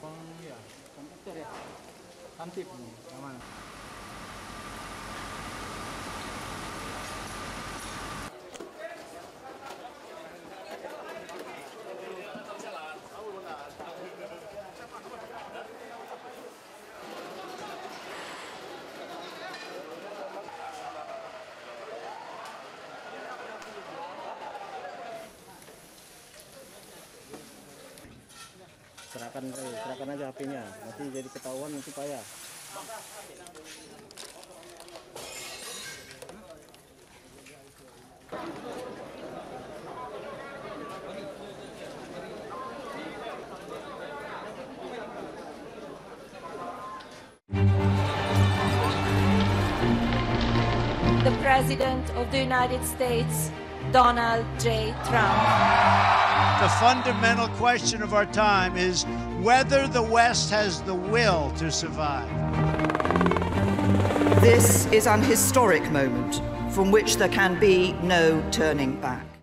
Pang ya, pang tip ni, aman. Serahkan eh, serahkan aja HP-nya nanti jadi ketahuan nanti payah the President of the United States, Donald J. Trump. The fundamental question of our time is whether the West has the will to survive. This is an historic moment from which there can be no turning back.